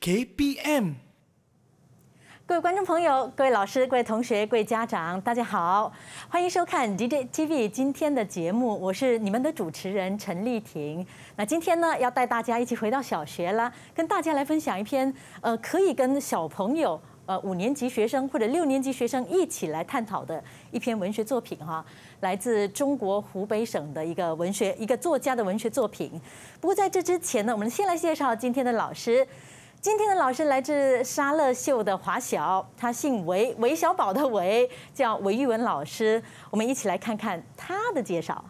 KPM。各位观众朋友、各位老师、各位同学、各位家长，大家好，欢迎收看 DJ TV 今天的节目，我是你们的主持人陈丽婷。那今天呢，要带大家一起回到小学啦，跟大家来分享一篇呃，可以跟小朋友呃五年级学生或者六年级学生一起来探讨的一篇文学作品哈，来自中国湖北省的一个文学一个作家的文学作品。不过在这之前呢，我们先来介绍今天的老师。今天的老师来自沙乐秀的华小，他姓韦，韦小宝的韦，叫韦玉文老师。我们一起来看看他的介绍。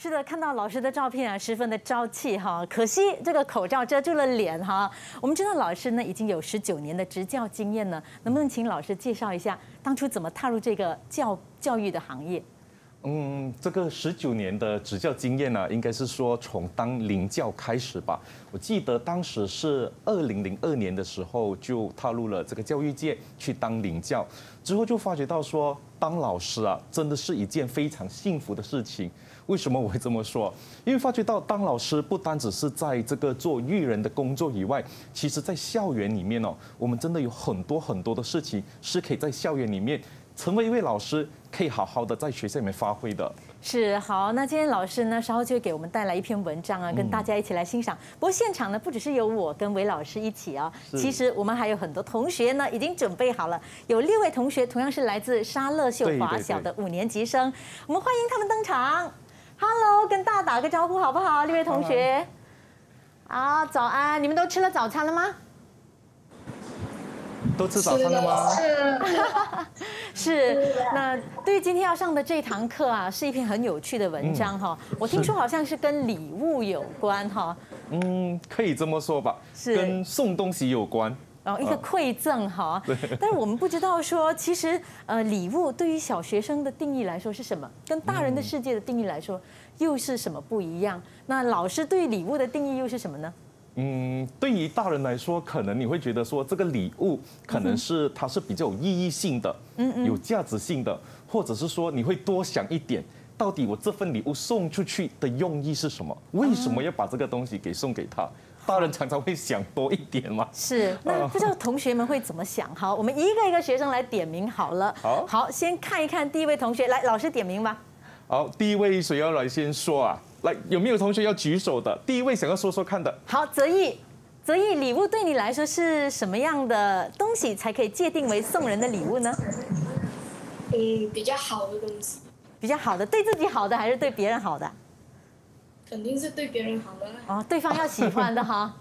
是的，看到老师的照片啊，十分的朝气哈。可惜这个口罩遮住了脸哈。我们知道老师呢已经有十九年的执教经验了，能不能请老师介绍一下当初怎么踏入这个教教育的行业？嗯，这个十九年的执教经验呢，应该是说从当领教开始吧。我记得当时是二零零二年的时候就踏入了这个教育界去当领教，之后就发觉到说当老师啊，真的是一件非常幸福的事情。为什么我会这么说？因为发觉到当老师不单只是在这个做育人的工作以外，其实在校园里面哦，我们真的有很多很多的事情是可以在校园里面成为一位老师，可以好好的在学校里面发挥的。是好，那今天老师呢稍后就会给我们带来一篇文章啊，跟大家一起来欣赏。不过现场呢不只是有我跟韦老师一起啊，其实我们还有很多同学呢已经准备好了，有六位同学同样是来自沙乐秀华小的五年级生，我们欢迎他们登场。Hello，跟大家打个招呼好不好？六位同学，好，早安！你们都吃了早餐了吗？都吃早餐了吗？是。是。那对于今天要上的这堂课啊，是一篇很有趣的文章哈。我听说好像是跟礼物有关哈。嗯，可以这么说吧。是。跟送东西有关。然后一个馈赠哈。但是我们不知道说，其实呃，礼物对于小学生的定义来说是什么？跟大人的世界的定义来说又是什么不一样？那老师对礼物的定义又是什么呢？嗯，对于大人来说，可能你会觉得说这个礼物可能是它是比较有意义性的，嗯嗯，有价值性的，或者是说你会多想一点，到底我这份礼物送出去的用意是什么？为什么要把这个东西给送给他？大人常常会想多一点嘛。是，那不知道同学们会怎么想？好，我们一个一个学生来点名好了。好，好，先看一看第一位同学，来，老师点名吧。好，第一位谁要来先说啊？来，有没有同学要举手的？第一位想要说说看的。好，泽毅，泽毅，礼物对你来说是什么样的东西才可以界定为送人的礼物呢？嗯，比较好的东西。比较好的，对自己好的还是对别人好的？肯定是对别人好的。哦，对方要喜欢的哈。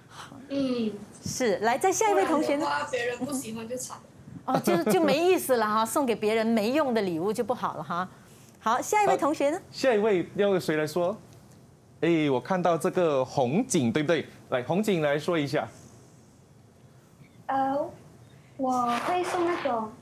嗯，是。来，在下一位同学呢？别人不喜欢就惨。哦，就是就没意思了哈，送给别人没用的礼物就不好了哈。好，下一位同学呢？下一位要谁来说？哎，我看到这个红景，对不对？来，红景来说一下。呃，我会送那种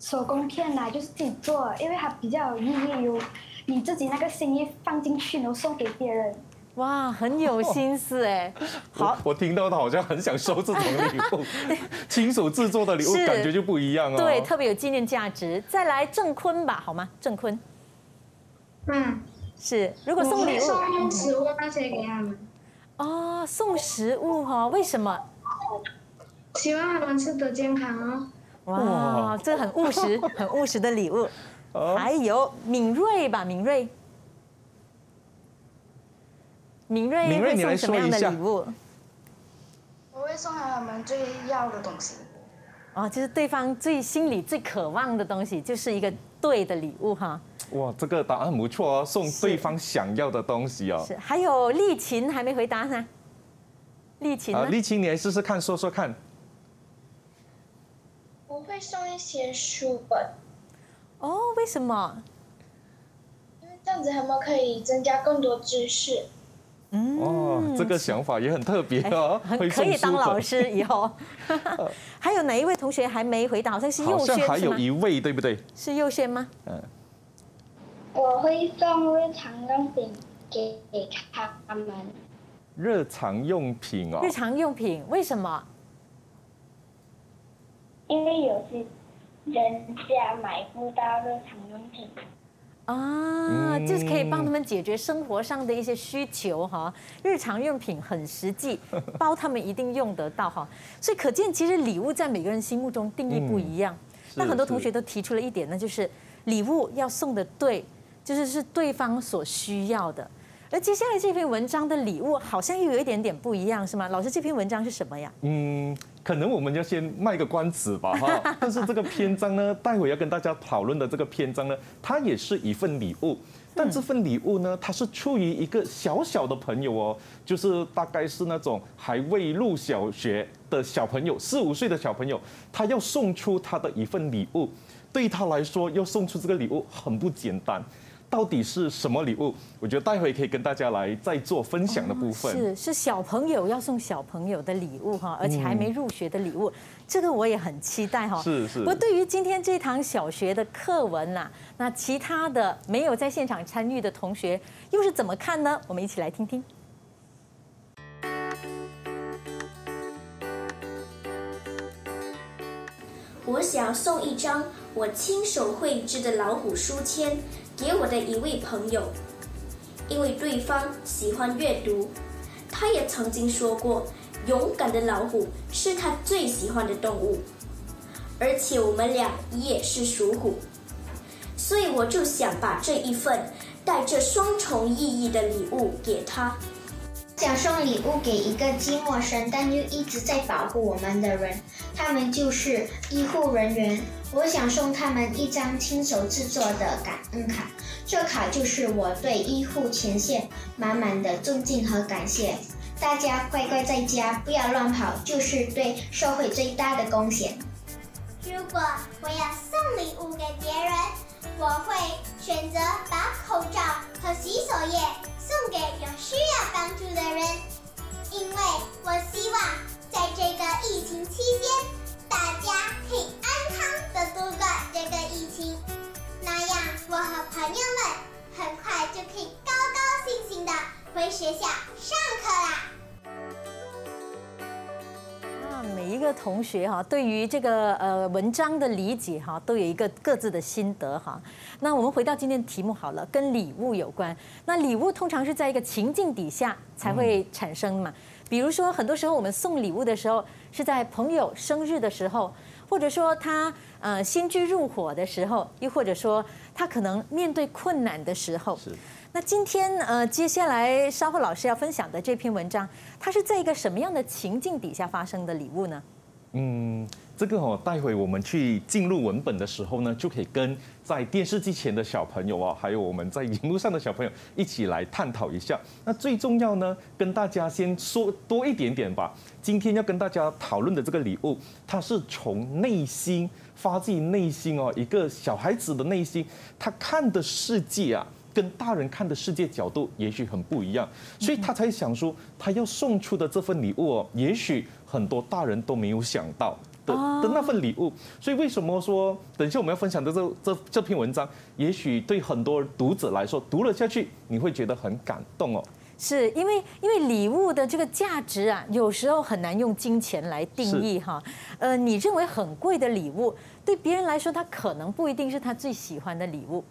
手工片来，就是自己做，因为它比较有意义，有你自己那个心意放进去，然后送给别人。哇，很有心思哎。好，我听到他好像很想收这种礼物，亲手制作的礼物感觉就不一样哦。对，特别有纪念价值。再来郑坤吧，好吗？郑坤。嗯，是。如果送礼物，送食物那些给他们。哦，送食物哈？为什么？希望他们吃得健康哦。哇，这很务实，很务实的礼物。还有敏锐吧，敏锐。敏锐，会送什么样的礼物。我会送他们最要的东西。哦，就是对方最心里最渴望的东西，就是一个对的礼物哈。哇，这个答案不错哦，送对方想要的东西哦。是，还有丽琴还没回答呢。丽琴啊，丽琴，你来试试看，说说看。我会送一些书本。哦，为什么？因为这样子他们可以增加更多知识。嗯，哦，这个想法也很特别哦，可以当老师以后。还有哪一位同学还没回答？好像是右轩，还有一位对不对？是右轩吗？嗯。我会送日常用品给他们。日常用品哦。日常用品为什么？因为有些人家买不到日常用品。啊，就是可以帮他们解决生活上的一些需求哈，日常用品很实际，包他们一定用得到哈，所以可见其实礼物在每个人心目中定义不一样。那很多同学都提出了一点，那就是礼物要送的对，就是是对方所需要的。而接下来这篇文章的礼物好像又有一点点不一样，是吗？老师，这篇文章是什么呀？嗯，可能我们要先卖个关子吧，哈。但是这个篇章呢，待会要跟大家讨论的这个篇章呢，它也是一份礼物。但这份礼物呢，它是出于一个小小的朋友哦，就是大概是那种还未入小学的小朋友，四五岁的小朋友，他要送出他的一份礼物，对他来说要送出这个礼物很不简单。到底是什么礼物？我觉得待会可以跟大家来再做分享的部分。是是小朋友要送小朋友的礼物哈，而且还没入学的礼物，这个我也很期待哈。是是。不过对于今天这堂小学的课文呐，那其他的没有在现场参与的同学又是怎么看呢？我们一起来听听。我想送一张我亲手绘制的老虎书签。给我的一位朋友，因为对方喜欢阅读，他也曾经说过，勇敢的老虎是他最喜欢的动物，而且我们俩也是属虎，所以我就想把这一份带着双重意义的礼物给他。想送礼物给一个既陌生但又一直在保护我们的人，他们就是医护人员。我想送他们一张亲手制作的感恩卡，这卡就是我对医护前线满满的尊敬和感谢。大家乖乖在家，不要乱跑，就是对社会最大的贡献。如果我要送礼物给别人，我会选择把口罩和洗手液送给有需要帮助的人，因为我希望在这个疫情期间，大家可以安康的度过这个疫情，那样我和朋友们很快就可以高高兴兴的回学校上课啦。每一个同学哈，对于这个呃文章的理解哈，都有一个各自的心得哈。那我们回到今天的题目好了，跟礼物有关。那礼物通常是在一个情境底下才会产生嘛。比如说，很多时候我们送礼物的时候，是在朋友生日的时候，或者说他呃新居入伙的时候，又或者说他可能面对困难的时候。是。那今天呃，接下来稍后老师要分享的这篇文章，它是在一个什么样的情境底下发生的礼物呢？嗯，这个哦，待会我们去进入文本的时候呢，就可以跟在电视机前的小朋友啊，还有我们在荧幕上的小朋友一起来探讨一下。那最重要呢，跟大家先说多一点点吧。今天要跟大家讨论的这个礼物，它是从内心发自内心哦，一个小孩子的内心，他看的世界啊。跟大人看的世界角度也许很不一样，所以他才想说，他要送出的这份礼物哦，也许很多大人都没有想到的的那份礼物。所以为什么说，等一下我们要分享的这这这篇文章，也许对很多读者来说，读了下去你会觉得很感动哦。是因为因为礼物的这个价值啊，有时候很难用金钱来定义哈。呃，你认为很贵的礼物，对别人来说，他可能不一定是他最喜欢的礼物。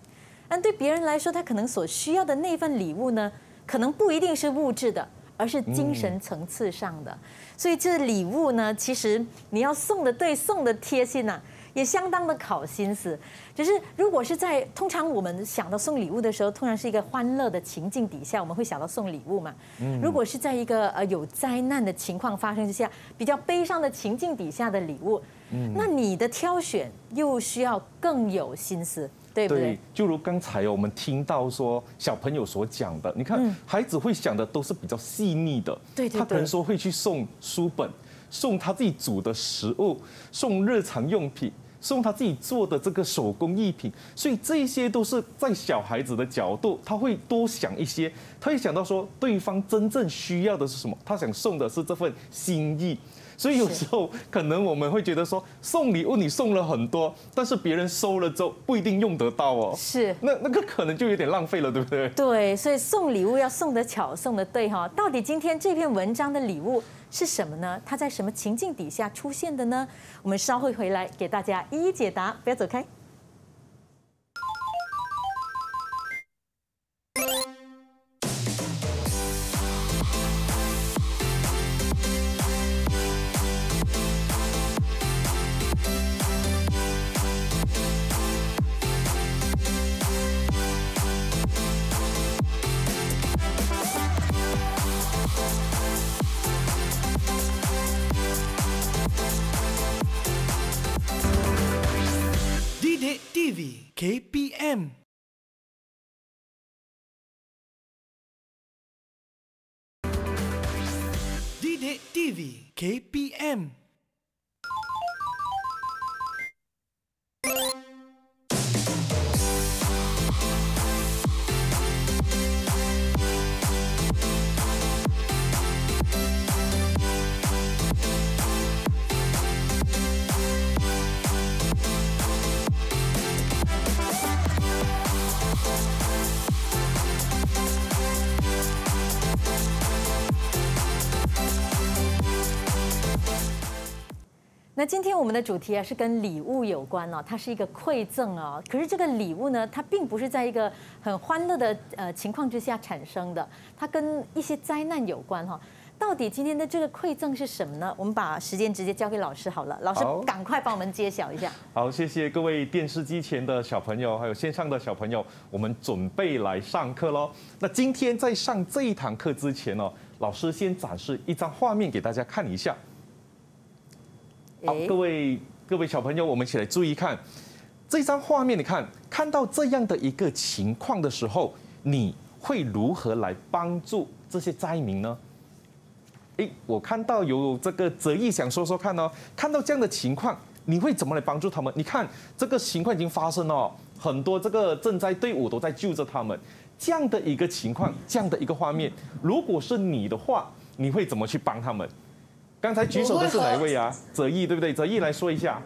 但对别人来说，他可能所需要的那份礼物呢，可能不一定是物质的，而是精神层次上的。所以这礼物呢，其实你要送的对，送的贴心呐，也相当的考心思。只是如果是在通常我们想到送礼物的时候，通常是一个欢乐的情境底下，我们会想到送礼物嘛。如果是在一个呃有灾难的情况发生之下，比较悲伤的情境底下的礼物，那你的挑选又需要更有心思。对，就如刚才我们听到说小朋友所讲的，你看孩子会想的都是比较细腻的，对对。他可能说会去送书本，送他自己煮的食物，送日常用品，送他自己做的这个手工艺品，所以这些都是在小孩子的角度，他会多想一些，他会想到说对方真正需要的是什么，他想送的是这份心意。所以有时候可能我们会觉得说送礼物你送了很多，但是别人收了之后不一定用得到哦。是，那那个可能就有点浪费了，对不对？对，所以送礼物要送得巧，送得对哈。到底今天这篇文章的礼物是什么呢？它在什么情境底下出现的呢？我们稍后回来给大家一一解答，不要走开。KPM 那今天我们的主题啊是跟礼物有关哦，它是一个馈赠哦。可是这个礼物呢，它并不是在一个很欢乐的呃情况之下产生的，它跟一些灾难有关哈。到底今天的这个馈赠是什么呢？我们把时间直接交给老师好了，老师赶快帮我们揭晓一下。好，谢谢各位电视机前的小朋友，还有线上的小朋友，我们准备来上课喽。那今天在上这一堂课之前呢，老师先展示一张画面给大家看一下。好，各位各位小朋友，我们一起来注意看这张画面。你看，看到这样的一个情况的时候，你会如何来帮助这些灾民呢？诶，我看到有这个泽义想说说看哦。看到这样的情况，你会怎么来帮助他们？你看这个情况已经发生了，很多这个赈灾队伍都在救着他们。这样的一个情况，这样的一个画面，如果是你的话，你会怎么去帮他们？刚才举手的是哪一位啊？泽毅对不对？泽毅来说一下。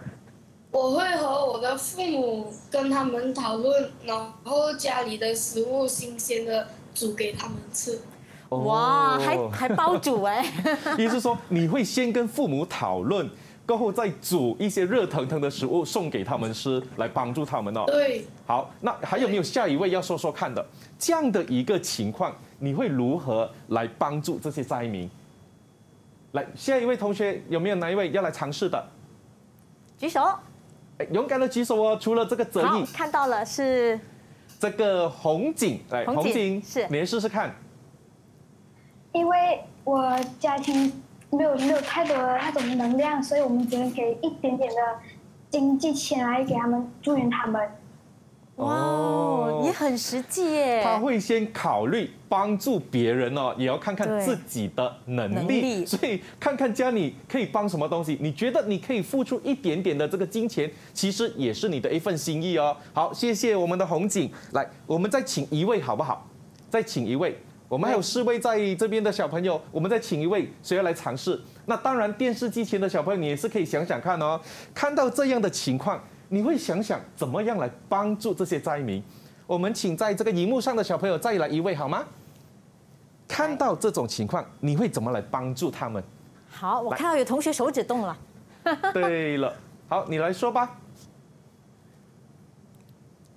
我会和我的父母跟他们讨论，然后家里的食物新鲜的煮给他们吃。哇，还还包煮哎！意思是说你会先跟父母讨论，过后再煮一些热腾腾的食物送给他们吃，来帮助他们哦。对。好，那还有没有下一位要说说看的？这样的一个情况，你会如何来帮助这些灾民？来，下一位同学有没有哪一位要来尝试的？举手。勇敢的举手哦！除了这个泽义，看到了是这个红景，来，红景是，你来试试看。因为我家庭没有没有太多那种能量，所以我们只能给一点点的经济钱来给他们助援他们。哇，你很实际耶！他会先考虑帮助别人哦，也要看看自己的能力，所以看看家里可以帮什么东西。你觉得你可以付出一点点的这个金钱，其实也是你的一份心意哦。好，谢谢我们的红警，来，我们再请一位好不好？再请一位，我们还有四位在这边的小朋友，我们再请一位，谁要来尝试？那当然，电视机前的小朋友，你也是可以想想看哦。看到这样的情况。你会想想怎么样来帮助这些灾民？我们请在这个荧幕上的小朋友再来一位好吗？看到这种情况，你会怎么来帮助他们？好，我看到有同学手指动了。对了，好，你来说吧。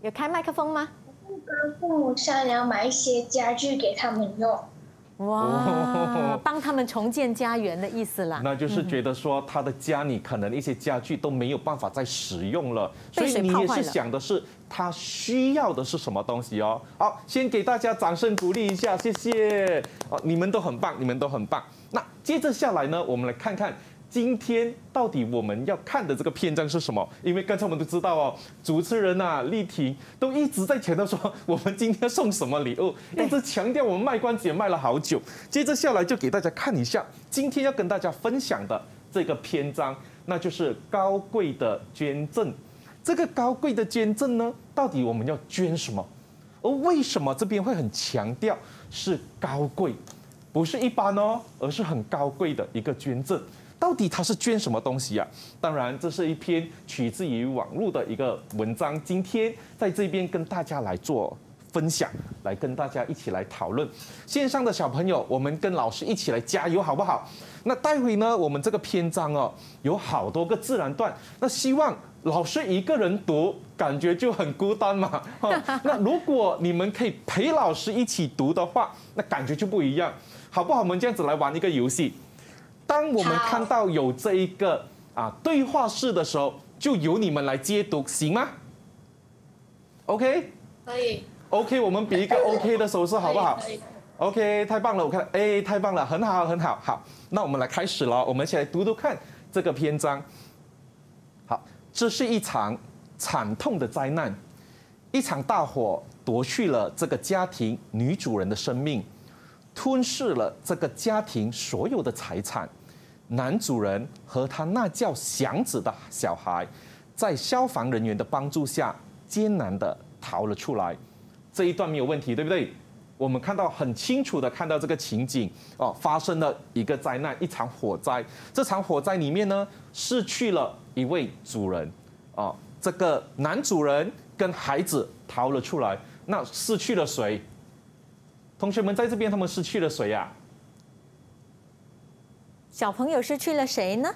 有开麦克风吗？跟父母商量买一些家具给他们用。哇，帮他们重建家园的意思啦。那就是觉得说他的家里可能一些家具都没有办法再使用了，所以你也是想的是他需要的是什么东西哦。好，先给大家掌声鼓励一下，谢谢。哦，你们都很棒，你们都很棒。那接着下来呢，我们来看看。今天到底我们要看的这个篇章是什么？因为刚才我们都知道哦，主持人呐丽婷都一直在强调说我们今天送什么礼物，一直强调我们卖关子也卖了好久。接着下来就给大家看一下今天要跟大家分享的这个篇章。那就是高贵的捐赠。这个高贵的捐赠呢，到底我们要捐什么？而为什么这边会很强调是高贵，不是一般哦，而是很高贵的一个捐赠？到底它是捐什么东西啊？当然，这是一篇取自于网络的一个文章。今天在这边跟大家来做分享，来跟大家一起来讨论。线上的小朋友，我们跟老师一起来加油，好不好？那待会呢，我们这个篇章哦，有好多个自然段，那希望老师一个人读，感觉就很孤单嘛。那如果你们可以陪老师一起读的话，那感觉就不一样，好不好？我们这样子来玩一个游戏。当我们看到有这一个啊对话式的时候，就由你们来接读，行吗？OK，可以。OK，我们比一个 OK 的手势好不好？OK，太棒了，我看，哎，太棒了，很好，很好，好，那我们来开始了，我们一起来读读看这个篇章。好，这是一场惨痛的灾难，一场大火夺去了这个家庭女主人的生命，吞噬了这个家庭所有的财产。男主人和他那叫祥子的小孩，在消防人员的帮助下，艰难地逃了出来。这一段没有问题，对不对？我们看到很清楚的看到这个情景哦，发生了一个灾难，一场火灾。这场火灾里面呢，失去了一位主人哦，这个男主人跟孩子逃了出来。那失去了谁？同学们在这边，他们失去了谁呀、小朋友失去了谁呢？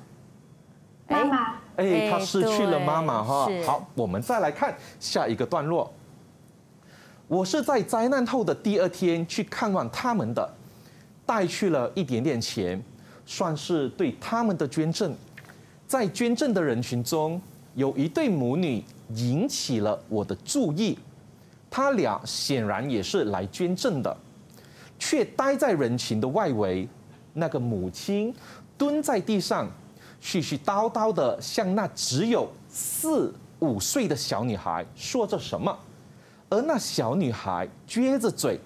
妈妈，哎，哎他失去了妈妈哈好，我们再来看下一个段落。我是在灾难后的第二天去看望他们的，带去了一点点钱，算是对他们的捐赠。在捐赠的人群中，有一对母女引起了我的注意，他俩显然也是来捐赠的，却待在人群的外围。那个母亲蹲在地上，絮絮叨叨的向那只有四五岁的小女孩说着什么，而那小女孩撅着嘴，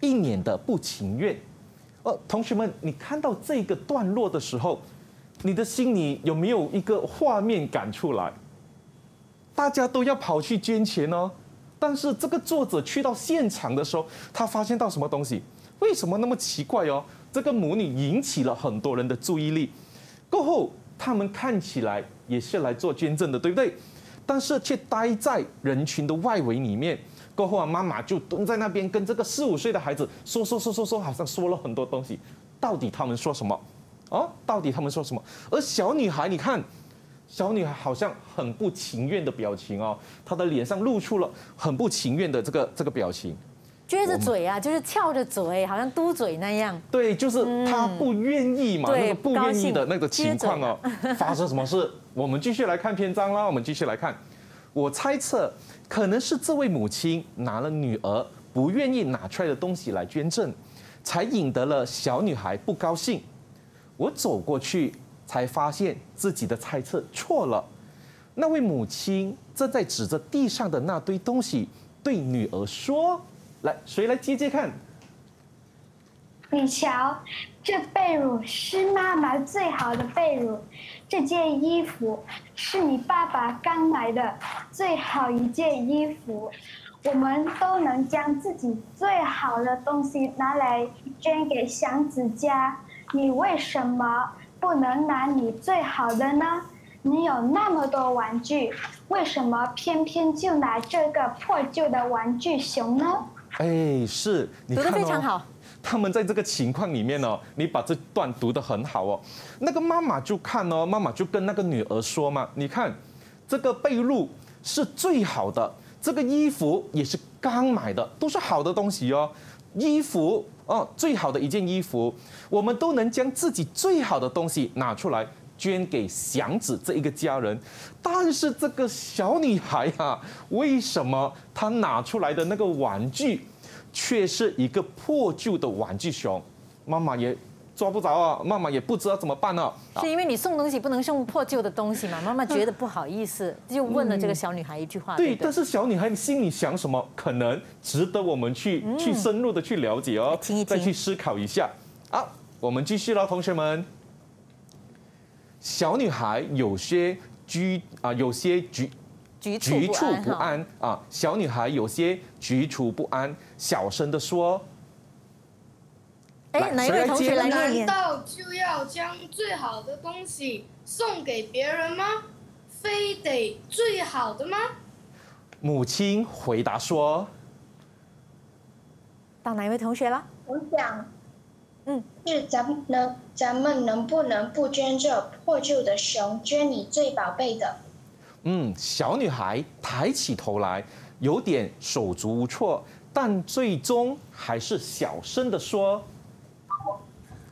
一脸的不情愿。呃，同学们，你看到这个段落的时候，你的心里有没有一个画面感出来？大家都要跑去捐钱哦，但是这个作者去到现场的时候，他发现到什么东西？为什么那么奇怪哦？这个母女引起了很多人的注意力，过后他们看起来也是来做捐赠的，对不对？但是却待在人群的外围里面。过后啊，妈妈就蹲在那边跟这个四五岁的孩子说说说说说，好像说了很多东西。到底他们说什么？哦，到底他们说什么？而小女孩，你看，小女孩好像很不情愿的表情哦，她的脸上露出了很不情愿的这个这个表情。撅着嘴啊，就是翘着嘴，好像嘟嘴那样。对，就是他不愿意嘛，对那个不愿意的那个情况哦，发生什么事？我们继续来看篇章啦，我们继续来看。我猜测，可能是这位母亲拿了女儿不愿意拿出来的东西来捐赠，才引得了小女孩不高兴。我走过去，才发现自己的猜测错了。那位母亲正在指着地上的那堆东西对女儿说：“来，谁来接接看？”你瞧，这被褥是妈妈最好的被褥，这件衣服是你爸爸刚买的最好一件衣服。我们都能将自己最好的东西拿来捐给祥子家，你为什么不能拿你最好的呢？你有那么多玩具，为什么偏偏就拿这个破旧的玩具熊呢？哎，是，你读看非常好。他们在这个情况里面哦，你把这段读得很好哦。那个妈妈就看哦，妈妈就跟那个女儿说嘛，你看这个被褥是最好的，这个衣服也是刚买的，都是好的东西哦。衣服哦，最好的一件衣服，我们都能将自己最好的东西拿出来捐给祥子这一个家人。但是这个小女孩啊，为什么她拿出来的那个玩具？却是一个破旧的玩具熊，妈妈也抓不着啊，妈妈也不知道怎么办呢、啊是因为你送东西不能送破旧的东西嘛？妈妈觉得不好意思，就问了这个小女孩一句话。对，对对但是小女孩心里想什么，可能值得我们去、去深入的去了解哦，听一听再去思考一下。好，我们继续了，同学们。小女孩有些居啊，有些局局促局促不安啊，小女孩有些局促不安，小声的说。哎，来哪一位同学谁来接难？道就要将最好的东西送给别人吗？非得最好的吗？母亲回答说到哪一位同学了？我想，嗯，是咱们能咱们能不能不捐这破旧的熊，捐你最宝贝的？：“嗯。”小女孩抬起头来，有点手足无措，但最终还是小声的说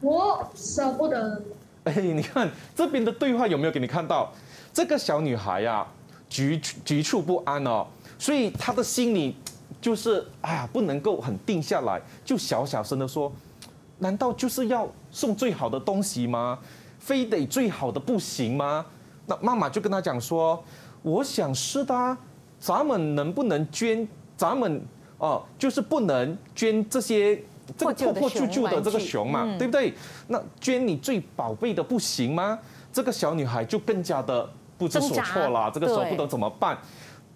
我舍不得。：“哎，你看这边的对话有没有给你看到？这个小女孩呀、局局促不安哦，所以她的心里就是哎呀，不能够很定下来，就小小声的说：难道就是要送最好的东西吗？非得最好的不行吗？那妈妈就跟他讲说：我想是的啊，咱们能不能捐？咱们哦、就是不能捐这些。这个破破破旧旧的这个熊嘛，嗯对不对？那捐你最宝贝的不行吗？这个小女孩就更加的不知所措了，这个时候不懂怎么办。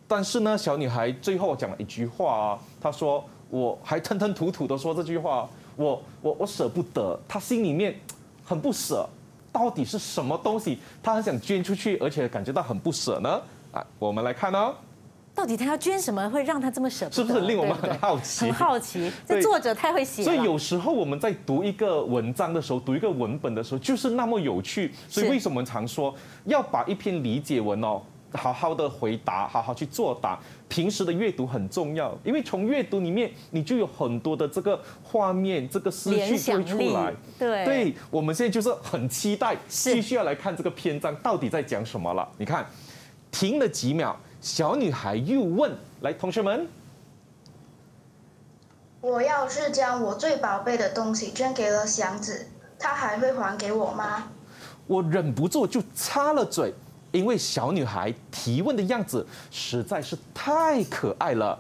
但是呢，小女孩最后讲了一句话啊，她说：“我还吞吞吐吐的说这句话，我我我舍不得。”他心里面很不舍，到底是什么东西？他很想捐出去，而且感觉到很不舍呢？啊，我们来看哦，到底他要捐什么会让他这么舍不得？是不是令我们很好奇很好奇，这作者太会写了。所以有时候我们在读一个文章的时候，读一个文本的时候，就是那么有趣。所以为什么常说要把一篇理解文哦，好好的回答，好好去作答。平时的阅读很重要，因为从阅读里面你就有很多的这个画面、这个思绪会出来。对对，我们现在就是很期待，是继续要来看这个篇章到底在讲什么了。你看，停了几秒，小女孩又问：“来，同学们，我要是将我最宝贝的东西捐给了祥子，他还会还给我吗？我忍不住就插了嘴，因为小女孩提问的样子实在是太可爱了。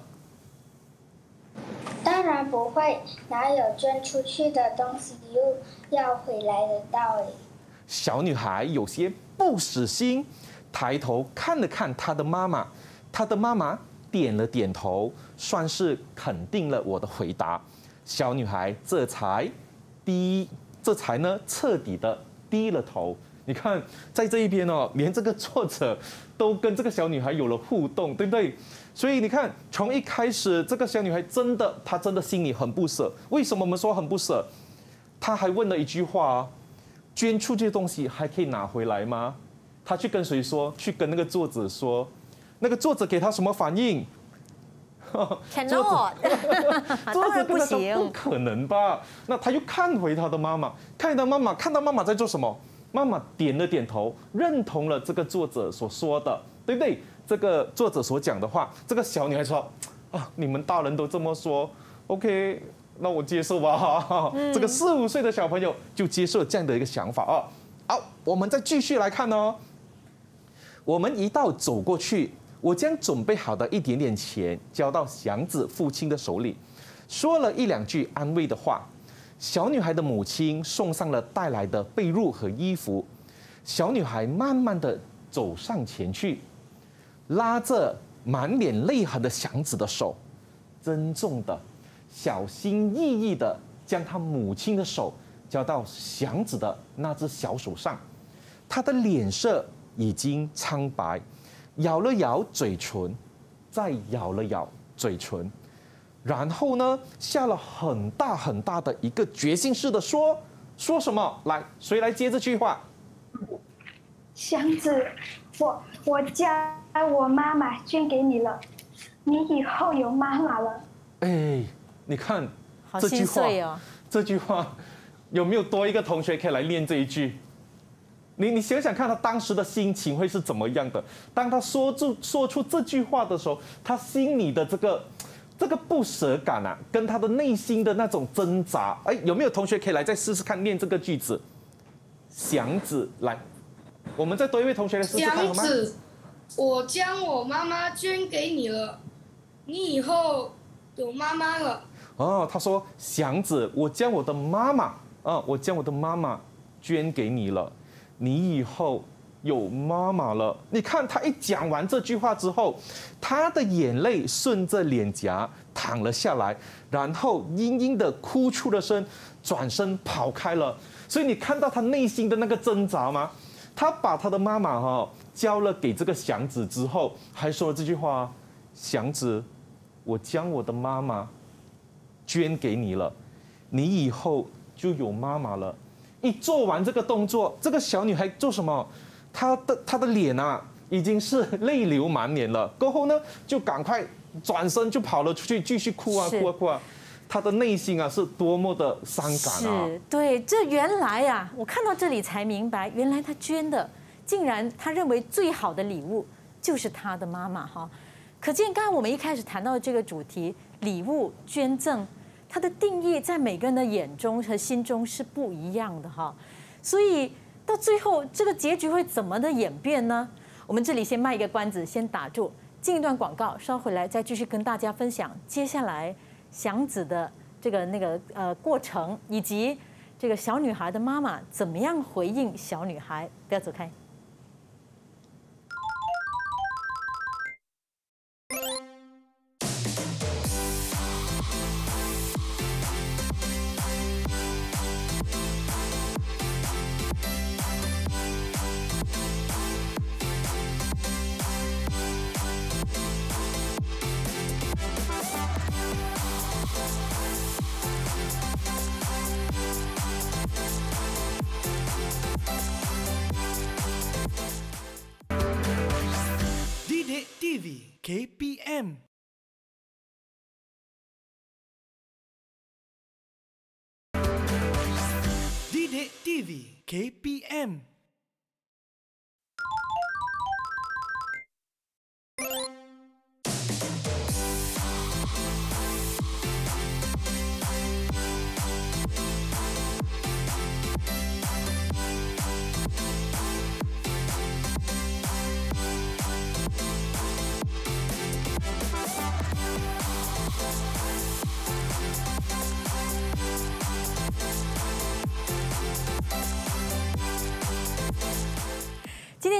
当然不会，哪有捐出去的东西又要回来的道理？小女孩有些不死心，抬头看了看她的妈妈，她的妈妈点了点头，算是肯定了我的回答。小女孩这才低，这才呢彻底的低了头。你看，在这一边哦，连这个作者都跟这个小女孩有了互动，对不对？所以你看，从一开始，这个小女孩真的，她真的心里很不舍。为什么我们说很不舍？她还问了一句话啊捐出去的东西还可以拿回来吗？她去跟谁说？去跟那个作者说。那个作者给她什么反应 当然不者跟他说不。可能吧？那他又看回他的妈妈，看他妈妈，看到妈妈在做什么？妈妈点了点头，认同了这个作者所说的，对不对？这个作者所讲的话，这个小女孩说：“啊，你们大人都这么说，OK，那我接受吧。这个四五岁的小朋友就接受了这样的一个想法啊。好，我们再继续来看哦。我们一道走过去，我将准备好的一点点钱交到祥子父亲的手里，说了一两句安慰的话。小女孩的母亲送上了带来的被褥和衣服。小女孩慢慢的走上前去，拉着满脸泪痕的祥子的手，郑重的、小心翼翼的将她母亲的手交到祥子的那只小手上。她的脸色已经苍白，咬了咬嘴唇，再咬了咬嘴唇，然后呢，下了很大很大的一个决心式的说说什么？来，谁来接这句话？祥子，我我将我妈妈捐给你了，你以后有妈妈了。哎，你看这句话，哦。这句话有没有多一个同学可以来练这一句？你你想想看，他当时的心情会是怎么样的？当他说出说出这句话的时候，他心里的这个这个不舍感啊，跟他的内心的那种挣扎，哎，有没有同学可以来再试试看念这个句子？祥子，来，我们再多一位同学来试试看好吗？祥子，我将我妈妈捐给你了，你以后有妈妈了。哦，他说祥子，我将我的妈妈啊，我将我的妈妈捐给你了，你以后有妈妈了。你看他一讲完这句话之后，他的眼泪顺着脸颊淌了下来，然后嘤嘤的哭出了声，转身跑开了。所以你看到他内心的那个挣扎吗？他把他的妈妈哈交了给这个祥子之后，还说了这句话：“祥子，我将我的妈妈捐给你了，你以后就有妈妈了。”一做完这个动作，这个小女孩做什么？她的他的脸啊，已经是泪流满面了。过后呢，就赶快转身就跑了出去，继续哭啊哭啊哭啊。他的内心啊，是多么的伤感啊！是，对，这原来啊，我看到这里才明白，原来他捐的，竟然他认为最好的礼物就是他的妈妈哈。可见，刚刚我们一开始谈到的这个主题，礼物捐赠。它的定义在每个人的眼中和心中是不一样的哈，所以到最后这个结局会怎么的演变呢？我们这里先卖一个关子，先打住，进一段广告，稍回来再继续跟大家分享接下来祥子的这个那个呃过程，以及这个小女孩的妈妈怎么样回应小女孩。不要走开。KPM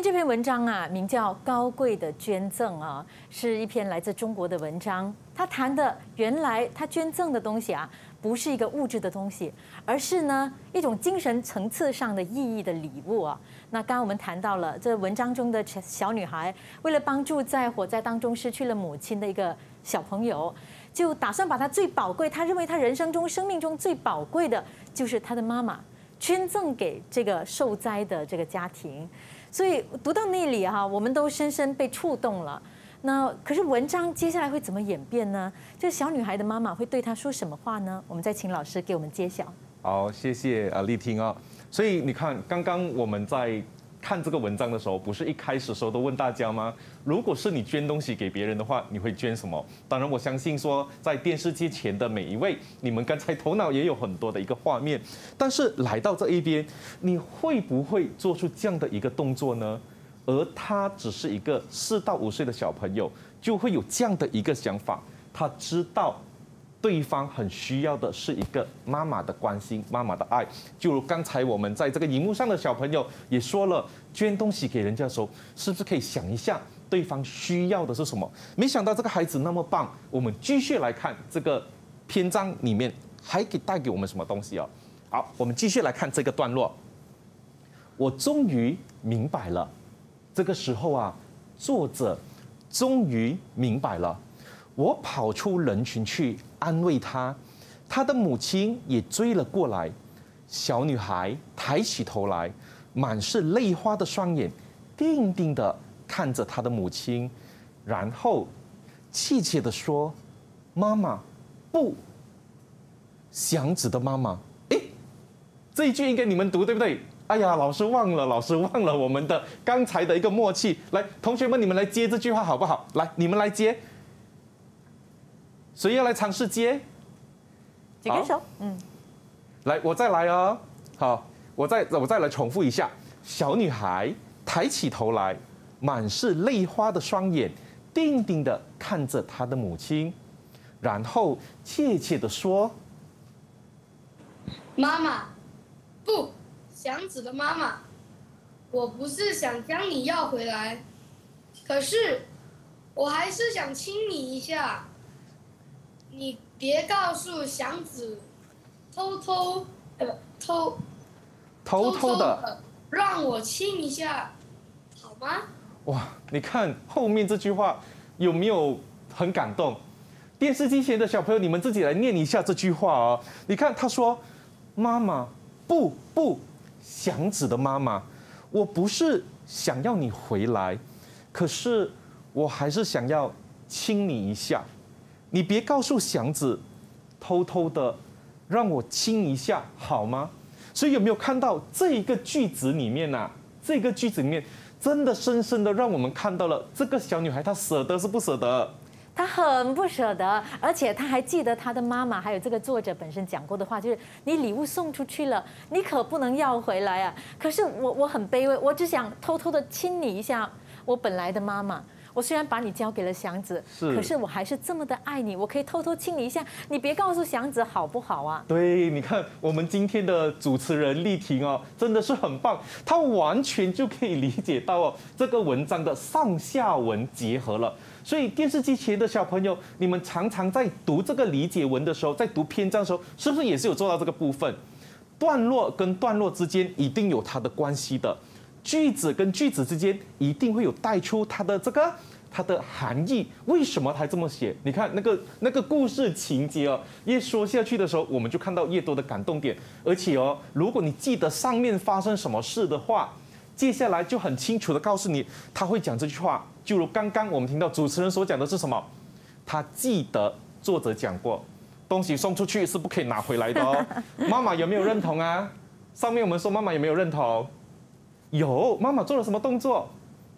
这篇文章啊，名叫《高贵的捐赠》啊，是一篇来自中国的文章。他谈的原来他捐赠的东西啊，不是一个物质的东西，而是呢一种精神层次上的意义的礼物啊。那刚刚我们谈到了这文章中的小女孩，为了帮助在火灾当中失去了母亲的一个小朋友，就打算把她最宝贵，他认为他人生中、生命中最宝贵的就是他的妈妈，捐赠给这个受灾的这个家庭。所以读到那里哈，我们都深深被触动了。那可是文章接下来会怎么演变呢？这小女孩的妈妈会对她说什么话呢？我们再请老师给我们揭晓。好，谢谢啊，丽婷啊。所以你看，刚刚我们在。看这个文章的时候，不是一开始时候都问大家吗？如果是你捐东西给别人的话，你会捐什么？当然，我相信说在电视机前的每一位，你们刚才头脑也有很多的一个画面。但是来到这一边，你会不会做出这样的一个动作呢？而他只是一个四到五岁的小朋友，就会有这样的一个想法，他知道。对方很需要的是一个妈妈的关心，妈妈的爱。就如刚才我们在这个荧幕上的小朋友也说了，捐东西给人家的时候，是不是可以想一下对方需要的是什么？没想到这个孩子那么棒。我们继续来看这个篇章里面还给带给我们什么东西哦。好，我们继续来看这个段落。我终于明白了，这个时候啊，作者终于明白了。我跑出人群去安慰她，她的母亲也追了过来。小女孩抬起头来，满是泪花的双眼，定定的看着她的母亲，然后气切的说：“妈妈，不，祥子的妈妈。”哎，这一句应该你们读对不对？哎呀，老师忘了，老师忘了我们的刚才的一个默契。来，同学们，你们来接这句话好不好？来，你们来接。谁要来尝试接？举个手，嗯，来，我再来哦。好，我再我再来重复一下。小女孩抬起头来，满是泪花的双眼，定定的看着她的母亲，然后怯怯的说：“妈妈，不，祥子的妈妈。”我不是想将你要回来，可是我还是想亲你一下。你别告诉祥子，偷偷呃不偷偷偷的，让我亲一下，好吗？哇！你看后面这句话有没有很感动？电视机前的小朋友，你们自己来念一下这句话哦。你看他说：“妈妈，不不，祥子的妈妈，我不是想要你回来，可是我还是想要亲你一下。你别告诉祥子，偷偷的让我亲一下好吗？”所以有没有看到这一个句子里面呐、这个句子里面真的深深的让我们看到了这个小女孩她舍得是不舍得？他很不舍得，而且他还记得他的妈妈，还有这个作者本身讲过的话，就是你礼物送出去了，你可不能要回来啊！可是我我很卑微，我只想偷偷的亲你一下，我本来的妈妈。我虽然把你交给了祥子，是可是我还是这么的爱你，我可以偷偷亲你一下，你别告诉祥子好不好啊？对，你看我们今天的主持人丽婷哦，真的是很棒，她完全就可以理解到哦，这个文章的上下文结合了。所以电视机前的小朋友，你们常常在读这个理解文的时候，在读篇章的时候，是不是也是有做到这个部分？段落跟段落之间一定有它的关系的，句子跟句子之间一定会有带出它的这个它的含义。为什么他这么写？你看那个那个故事情节哦，越说下去的时候，我们就看到越多的感动点。而且哦，如果你记得上面发生什么事的话，接下来就很清楚的告诉你，他会讲这句话。就如刚刚我们听到主持人所讲的是什么？他记得作者讲过，东西送出去是不可以拿回来的哦。妈妈有没有认同啊？上面我们说妈妈有没有认同？有，妈妈做了什么动作？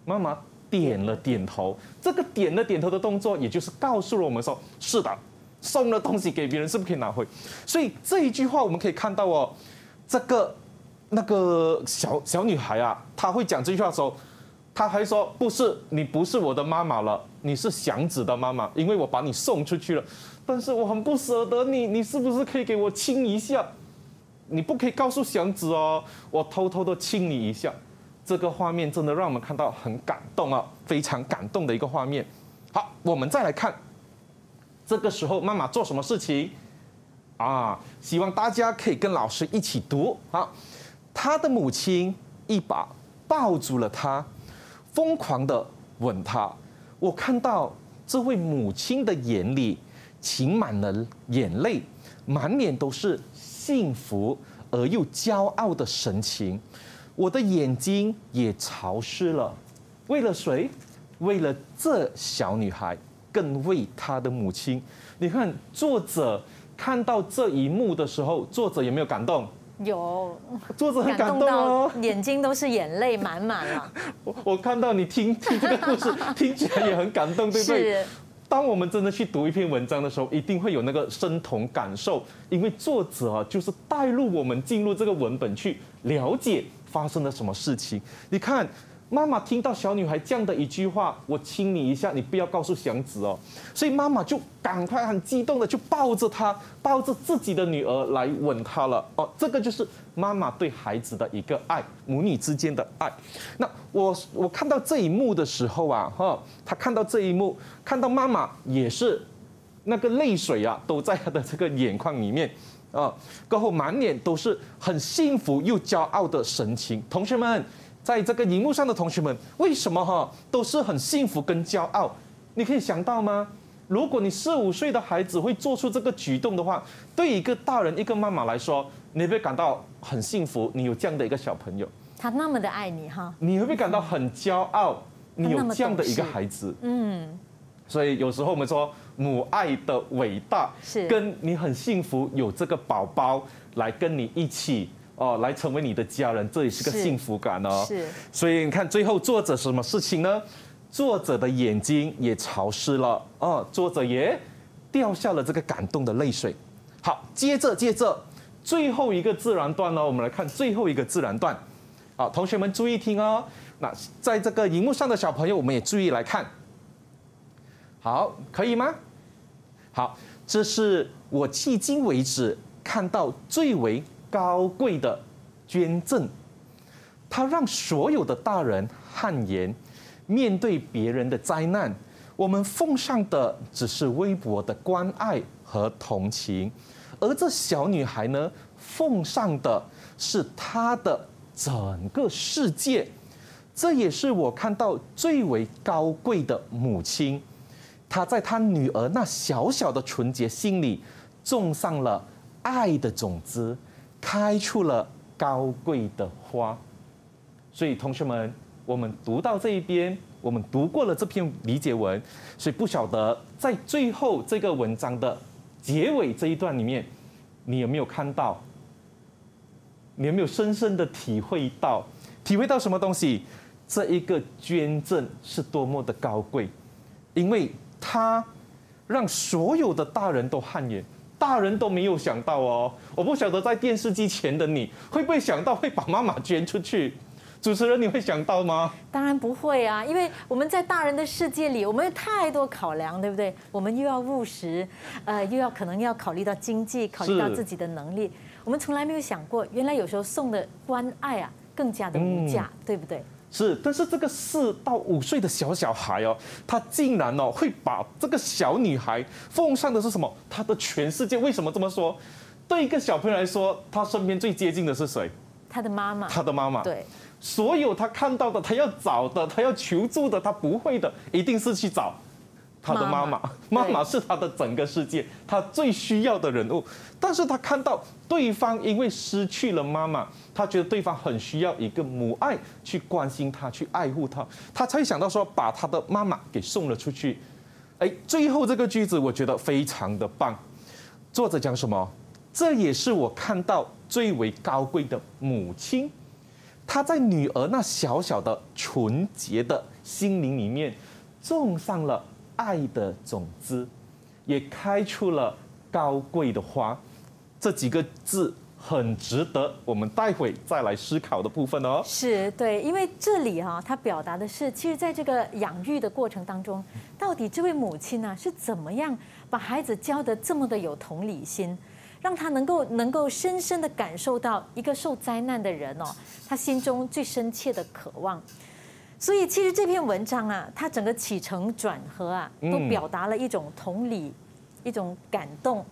妈妈点了点头。这个点了点头的动作，也就是告诉了我们说，是的，送了东西给别人是不是可以拿回。所以这一句话我们可以看到哦，这个那个小小女孩啊，她会讲这句话的时候。她还说：“不是，你不是我的妈妈了，你是祥子的妈妈，因为我把你送出去了。但是我很不舍得你，你是不是可以给我亲一下？你不可以告诉祥子哦，我偷偷的亲你一下。这个画面真的让我们看到很感动啊，非常感动的一个画面。好，我们再来看，这个时候妈妈做什么事情啊？希望大家可以跟老师一起读。啊，他的母亲一把抱住了他。”疯狂的吻他，我看到这位母亲的眼里噙满了眼泪，满脸都是幸福而又骄傲的神情，我的眼睛也潮湿了。为了谁？为了这小女孩，更为她的母亲。你看，作者看到这一幕的时候，作者有没有感动？有，作者很感动哦，眼睛都是眼泪满满了。我 我看到你听听这个故事，听起来也很感动，对不对？当我们真的去读一篇文章的时候，一定会有那个身同感受，因为作者啊，就是带入我们进入这个文本去了解发生了什么事情。你看。妈妈听到小女孩这样的一句话：“我亲你一下，你不要告诉祥子哦。”所以妈妈就赶快很激动的就抱着她，抱着自己的女儿来吻她了。哦，这个就是妈妈对孩子的一个爱，母女之间的爱。那我我看到这一幕的时候啊，哈，他看到这一幕，看到妈妈也是那个泪水啊，都在他的这个眼眶里面啊，过后满脸都是很幸福又骄傲的神情。同学们。在这个荧幕上的同学们，为什么哈都是很幸福跟骄傲？你可以想到吗？如果你四五岁的孩子会做出这个举动的话，对一个大人一个妈妈来说，你会不会感到很幸福？你有这样的一个小朋友，他那么的爱你哈，你会不会感到很骄傲？你有这样的一个孩子，嗯。所以有时候我们说母爱的伟大，是跟你很幸福有这个宝宝来跟你一起。哦，来成为你的家人，这也是个幸福感哦。是，所以你看最后作者什么事情呢？作者的眼睛也潮湿了，哦，作者也掉下了这个感动的泪水。好，接着接着最后一个自然段呢，我们来看最后一个自然段。好，同学们注意听哦。那在这个荧幕上的小朋友，我们也注意来看。好，可以吗？好，这是我迄今为止看到最为。高贵的捐赠，他让所有的大人汗颜，面对别人的灾难，我们奉上的只是微薄的关爱和同情，而这小女孩呢，奉上的是她的整个世界。这也是我看到最为高贵的母亲，她在她女儿那小小的纯洁心里种上了爱的种子，开出了高贵的花。所以，同学们，我们读到这一边，我们读过了这篇理解文，所以不晓得在最后这个文章的结尾这一段里面，你有没有看到？你有没有深深的体会到？体会到什么东西？这一个捐赠是多么的高贵，因为他让所有的大人都汗颜，大人都没有想到哦。我不晓得在电视机前的你会不会想到会把妈妈捐出去？主持人，你会想到吗？当然不会啊，因为我们在大人的世界里，我们有太多考量，对不对？我们又要务实，呃，又要可能要考虑到经济，考虑到自己的能力，我们从来没有想过，原来有时候送的关爱啊，更加的无价，对不对？是，但是这个四到五岁的小小孩哦，他竟然哦会把这个小女孩奉上的是什么？他的全世界？为什么这么说？对一个小朋友来说，他身边最接近的是谁？他的妈妈。他的妈妈。对。所有他看到的，他要找的，他要求助的，他不会的，一定是去找他的妈妈。妈妈是他的整个世界，他最需要的人物。但是他看到对方因为失去了妈妈，他觉得对方很需要一个母爱去关心他，去爱护他，他才想到说把他的妈妈给送了出去。哎，最后这个句子我觉得非常的棒。作者讲什么？这也是我看到最为高贵的母亲。他在女儿那小小的纯洁的心灵里面，种上了爱的种子，也开出了高贵的花。这几个字很值得我们待会再来思考的部分哦。是对，因为这里哈，他表达的是，其实在这个养育的过程当中，到底这位母亲呢是怎么样把孩子教得这么的有同理心？让他能够能够深深的感受到一个受灾难的人哦，他心中最深切的渴望。所以其实这篇文章啊，它整个起承转合啊，都表达了一种同理、一种感动，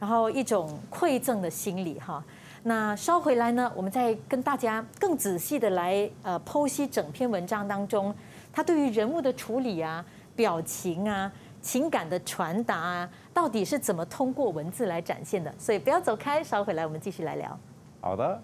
然后一种馈赠的心理哈。那稍回来呢，我们再跟大家更仔细的来呃剖析整篇文章当中，他对于人物的处理啊、表情啊。情感的传达啊到底是怎么通过文字来展现的？所以不要走开，稍回来我们继续来聊。好的。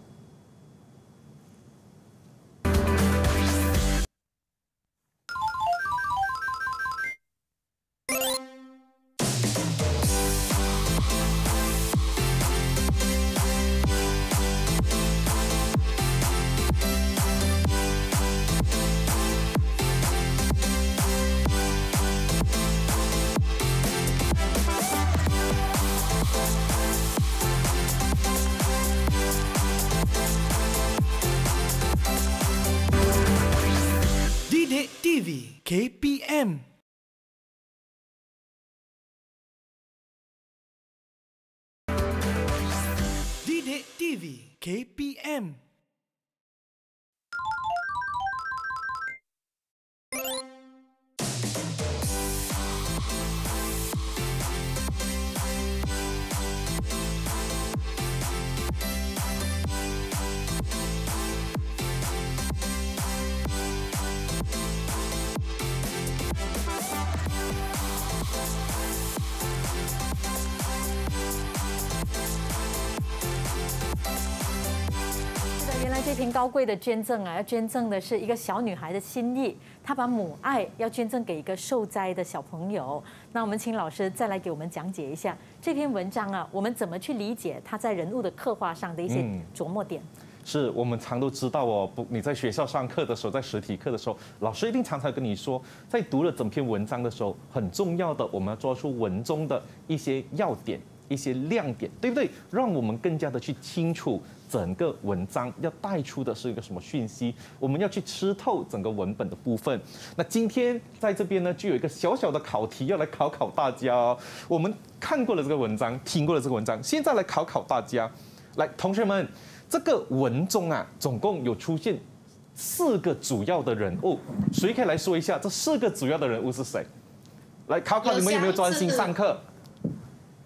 KPM 高贵的捐赠啊，要捐赠的是一个小女孩的心意，她把母爱要捐赠给一个受灾的小朋友。那我们请老师再来给我们讲解一下这篇文章啊，我们怎么去理解他在人物的刻画上的一些琢磨点？是我们常都知道哦，不，你在学校上课的时候，在实体课的时候，老师一定常常跟你说，在读了整篇文章的时候，很重要的，我们要抓出文中的一些要点、一些亮点，对不对？让我们更加的去清楚。整个文章要带出的是一个什么讯息？我们要去吃透整个文本的部分。那今天在这边呢，就有一个小小的考题要来考考大家。我们看过了这个文章，听过了这个文章，现在来考考大家。来，同学们，这个文中啊，总共有出现四个主要的人物，谁可以来说一下这四个主要的人物是谁？来考考你们有没有专心上课？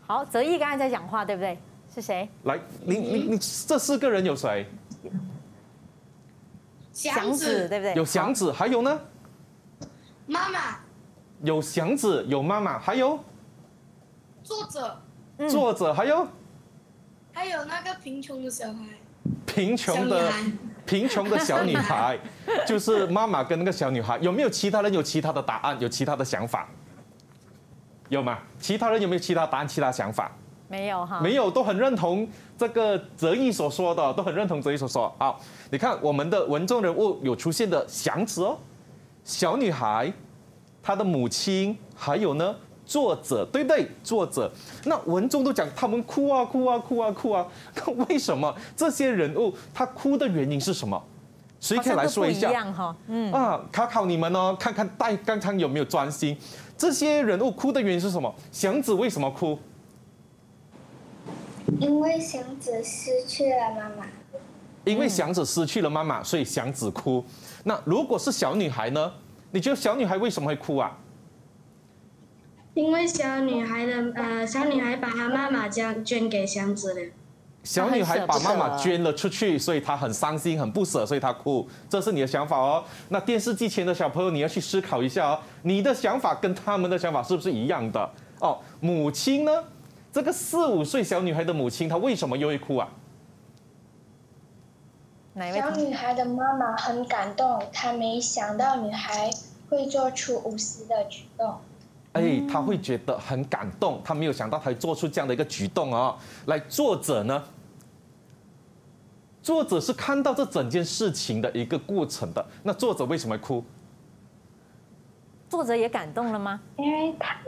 好，泽毅刚才在讲话，对不对？是谁？来，你你你这四个人有谁？祥子对不对？有祥子，还有呢？妈妈，有祥子，有妈妈，还有作者，作者，还有还有那个贫穷的小孩，贫穷小女的孩贫穷的小女孩，就是妈妈跟那个小女孩。有没有其他人有其他的答案？有其他的想法？有吗？其他人有没有其他答案、其他想法？没有哈？没有，都很认同这个泽毅所说的，都很认同泽毅所说。好，你看我们的文中人物有出现的祥子哦，小女孩，她的母亲，还有呢作者，对不对？作者，那文中都讲他们哭啊哭啊哭啊哭啊，那为什么这些人物他哭的原因是什么？谁可以来说一下？哈，嗯啊，考考你们哦，看看带刚刚有没有专心。这些人物哭的原因是什么？祥子为什么哭？因为祥子失去了妈妈。因为祥子失去了妈妈，所以祥子哭。那如果是小女孩呢？你觉得小女孩为什么会哭啊？因为小女孩的呃，小女孩把她妈妈将捐给祥子了。小女孩把妈妈捐了出去，所以她很伤心、很不舍，所以她哭。这是你的想法哦。那电视机前的小朋友，你要去思考一下哦，你的想法跟他们的想法是不是一样的？哦，母亲呢？这个四五岁小女孩的母亲，她为什么又会哭啊？小女孩的妈妈很感动，她没想到女孩会做出无私的举动。哎，她会觉得很感动，她没有想到她会做出这样的一个举动哦。来，作者呢？作者是看到这整件事情的一个过程的。那作者为什么哭？作者也感动了吗？因为他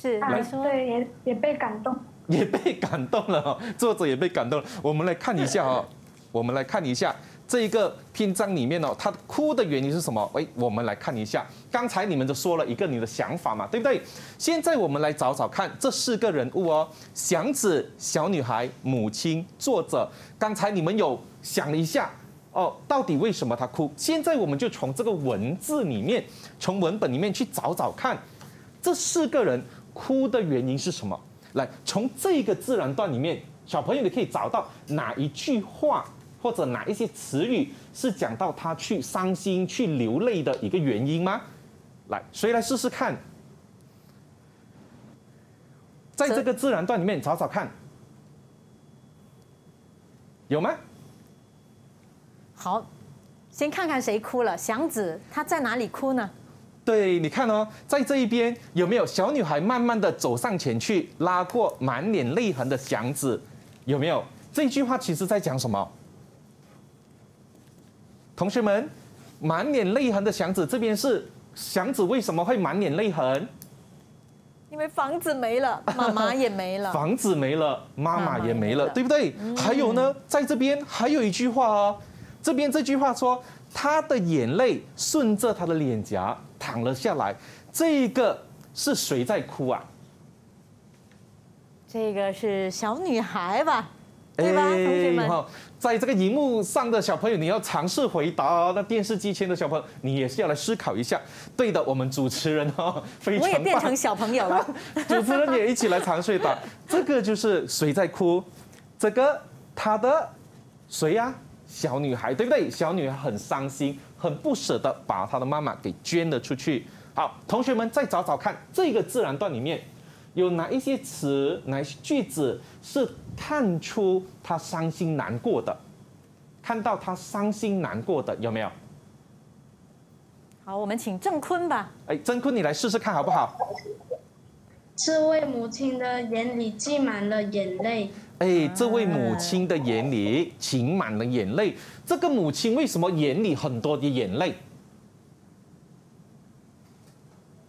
是啊来说，对，也也被感动。也被感动了、哦，作者也被感动了。我们来看一下哦，我们来看一下这一个篇章里面哦，他哭的原因是什么？喂，我们来看一下。刚才你们都说了一个你的想法嘛，对不对？现在我们来找找看这四个人物哦，祥子、小女孩、母亲、作者。刚才你们有想了一下哦，到底为什么他哭？现在我们就从这个文字里面，从文本里面去找找看，这四个人哭的原因是什么？来，从这个自然段里面，小朋友你可以找到哪一句话或者哪一些词语是讲到他去伤心、去流泪的一个原因吗？来，谁来试试看？在这个自然段里面找找看，有吗？好，先看看谁哭了。祥子他在哪里哭呢？对，你看哦，在这一边有没有小女孩慢慢的走上前去，拉过满脸泪痕的祥子？有没有？这句话其实在讲什么？同学们，满脸泪痕的祥子这边是祥子为什么会满脸泪痕？因为房子没了，妈妈也没了。房子没了，妈妈也没了，对不对？嗯还有呢，在这边还有一句话哦，这边这句话说，他的眼泪顺着他的脸颊淌了下来，这个是谁在哭啊？这个是小女孩吧？对吧，同学们？在这个荧幕上的小朋友，你要尝试回答哦。那电视机前的小朋友，你也是要来思考一下。对的，我们主持人哦，非常我也变成小朋友了。主持人也一起来尝试答。这个就是谁在哭？这个他的谁呀、小女孩，对不对？小女孩很伤心，很不舍得把他的妈妈给捐了出去。好，同学们再找找看，这个自然段里面有哪一些词、哪一些句子是看出他伤心难过的？看到他伤心难过的有没有？好，我们请郑坤吧。哎，郑坤，你来试试看好不好？这位母亲的眼里浸满了眼泪。哎，这位母亲的眼里浸满了眼泪。这个母亲为什么眼里很多的眼泪？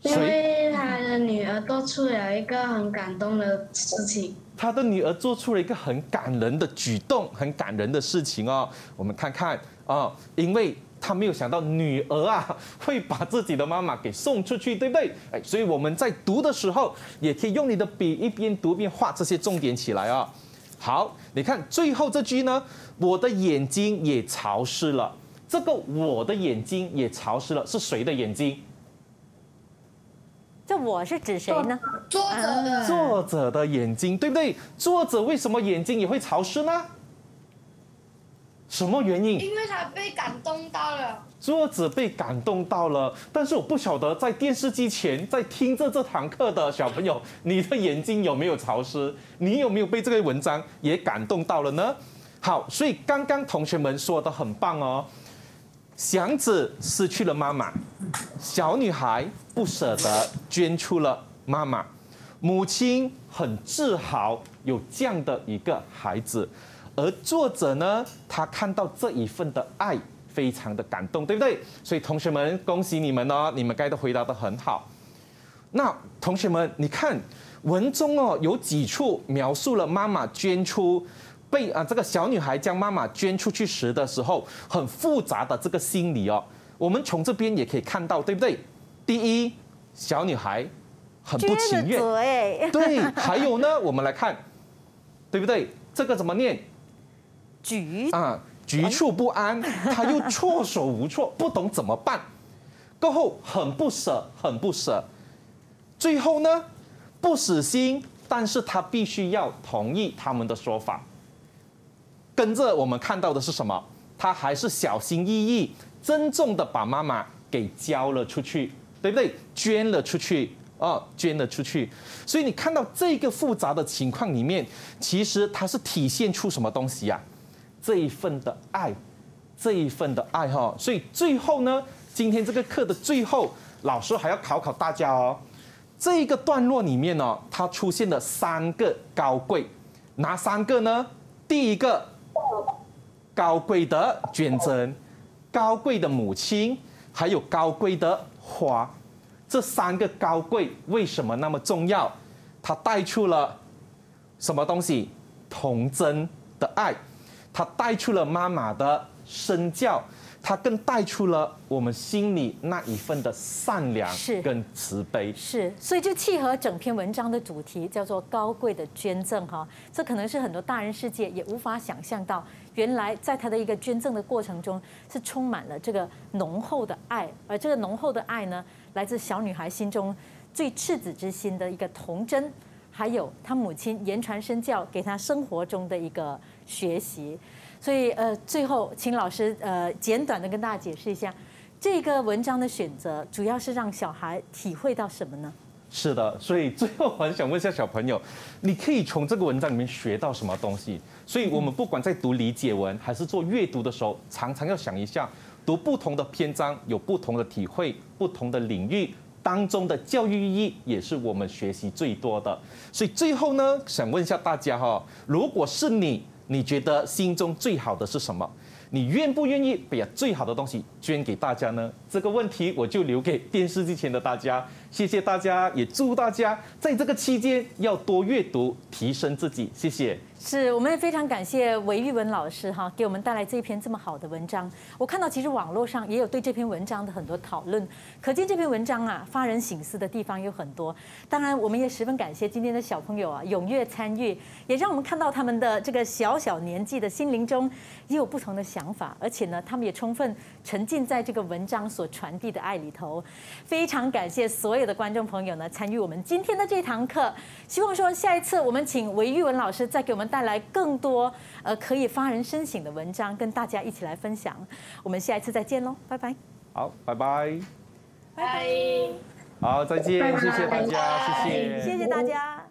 因为他的女儿做出了一个很感动的事情。他的女儿做出了一个很感人的举动，很感人的事情哦。我们看看啊、因为他没有想到女儿啊会把自己的妈妈给送出去，对不对？哎，所以我们在读的时候，也可以用你的笔一边读一边画这些重点起来啊、好，你看最后这句呢，我的眼睛也潮湿了。这个我的眼睛也潮湿了，是谁的眼睛？这我是指谁呢？作者的。作者的眼睛，对不对？作者为什么眼睛也会潮湿呢？什么原因？因为他被感动到了。作者被感动到了，但是我不晓得在电视机前在听着这堂课的小朋友，你的眼睛有没有潮湿？你有没有被这个文章也感动到了呢？好，所以刚刚同学们说的很棒哦。祥子失去了妈妈，小女孩不舍得捐出了妈妈，母亲很自豪有这样的一个孩子，而作者呢，他看到这一份的爱，非常的感动，对不对？所以同学们，恭喜你们哦，你们该都回答的很好。那同学们，你看文中哦，有几处描述了妈妈捐出。被啊，这个小女孩将妈妈捐出去时的时候，很复杂的这个心理哦。我们从这边也可以看到，对不对？第一，小女孩很不情愿，对。还有呢，我们来看，对不对？这个怎么念？局啊，局促不安，他又措手无措，不懂怎么办。过后很不舍，很不舍。最后呢，不死心，但是他必须要同意他们的说法。跟着我们看到的是什么？他还是小心翼翼、郑重的把妈妈给交了出去，对不对？捐了出去，哦，捐了出去。所以你看到这个复杂的情况里面，其实它是体现出什么东西呀？这一份的爱，这一份的爱哈。所以最后呢，今天这个课的最后，老师还要考考大家哦。这个段落里面呢，它出现了三个高贵，哪三个呢？第一个。高贵的捐赠，高贵的母亲，还有高贵的花，这三个高贵为什么那么重要？它带出了什么东西？童真的爱，它带出了妈妈的身教。它更带出了我们心里那一份的善良跟慈悲，是，所以就契合整篇文章的主题，叫做高贵的捐赠哈。这可能是很多大人世界也无法想象到，原来在他的一个捐赠的过程中，是充满了这个浓厚的爱，而这个浓厚的爱呢，来自小女孩心中最赤子之心的一个童真，还有他母亲言传身教给他生活中的一个学习。所以，呃，最后请老师，呃，简短的跟大家解释一下，这个文章的选择主要是让小孩体会到什么呢？是的，所以最后我很想问一下小朋友，你可以从这个文章里面学到什么东西？所以我们不管在读理解文还是做阅读的时候，常常要想一下，读不同的篇章有不同的体会，不同的领域当中的教育意义也是我们学习最多的。所以最后呢，想问一下大家哈，如果是你。你觉得心中最好的是什么？你愿不愿意把最好的东西捐给大家呢？这个问题我就留给电视机前的大家。谢谢大家，也祝大家在这个期间要多阅读，提升自己。谢谢。是我们也非常感谢韦玉文老师哈，给我们带来这篇这么好的文章。我看到其实网络上也有对这篇文章的很多讨论，可见这篇文章啊发人省思的地方有很多。当然，我们也十分感谢今天的小朋友啊踊跃参与，也让我们看到他们的这个小小年纪的心灵中也有不同的想法，而且呢，他们也充分沉浸在这个文章所传递的爱里头。非常感谢所有的观众朋友呢参与我们今天的这堂课。希望说下一次我们请韦玉文老师再给我们。带来更多呃可以发人深省的文章，跟大家一起来分享。我们下一次再见喽，拜拜。好，拜拜。拜。好，再见，谢谢大家，谢谢，谢谢大家。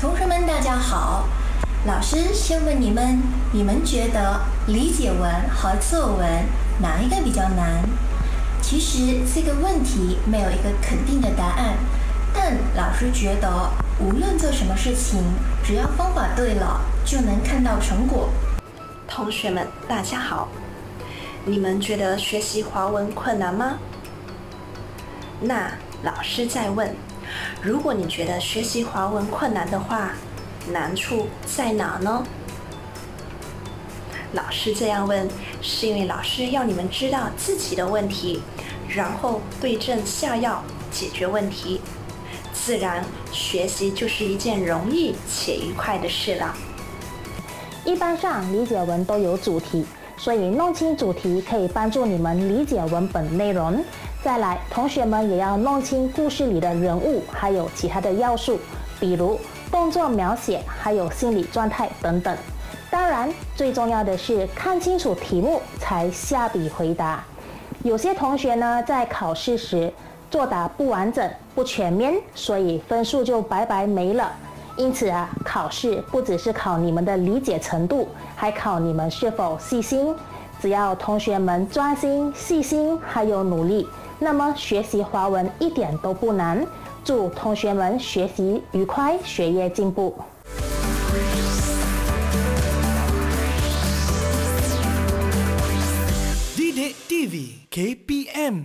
同学们，大家好。老师先问你们，你们觉得理解文和作文哪一个比较难？其实这个问题没有一个肯定的答案，但老师觉得。无论做什么事情，只要方法对了，就能看到成果。同学们，大家好，你们觉得学习华文困难吗？那老师再问：如果你觉得学习华文困难的话，难处在哪呢？老师这样问，是因为老师要你们知道自己的问题，然后对症下药解决问题。自然学习就是一件容易且愉快的事了。一般上理解文都有主题，所以弄清主题可以帮助你们理解文本内容。再来，同学们也要弄清故事里的人物，还有其他的要素，比如动作描写，还有心理状态等等。当然，最重要的是看清楚题目才下笔回答。有些同学呢，在考试时作答不完整、不全面，所以分数就白白没了。因此啊，考试不只是考你们的理解程度，还考你们是否细心。只要同学们专心、细心还有努力，那么学习华文一点都不难。祝同学们学习愉快，学业进步。Didik TV KPM